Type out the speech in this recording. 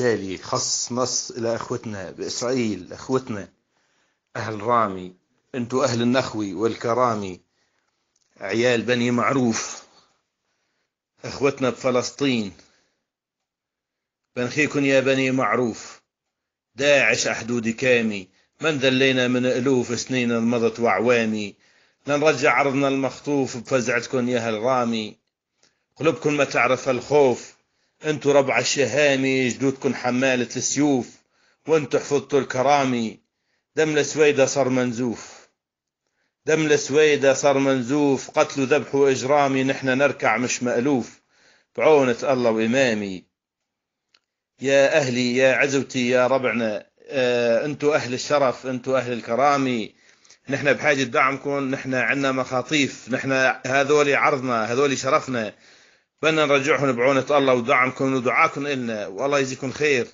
رسالة خص نص إلى أخوتنا بإسرائيل أخوتنا أهل رامي أنتوا أهل النخوي والكرامي عيال بني معروف أخوتنا بفلسطين. بنخيكن يا بني معروف. داعش أحدود كامي. من ذلينا من ألوف سنين مضت وأعوامي لنرجع عرضنا المخطوف بفزعتكن يا هالرامي قلوبكن ما تعرف الخوف. انتو ربع الشهامي جدودكن حمالة السيوف وانتو حفظتوا الكرامي. دم السويدة صار منزوف. دم السويدة صار منزوف. قتل وذبح وإجرامي نحن نركع مش مألوف. بعونة الله وإمامي. يا أهلي يا عزوتي يا ربعنا آه أنتو أهل الشرف أنتو أهل الكرامي. نحن بحاجة دعمكم نحن عندنا مخاطيف نحن هذول عرضنا هذول شرفنا. بدنا نرجعهم بعونة الله ودعمكم ودعاكم إلنا والله يجزيكم خير.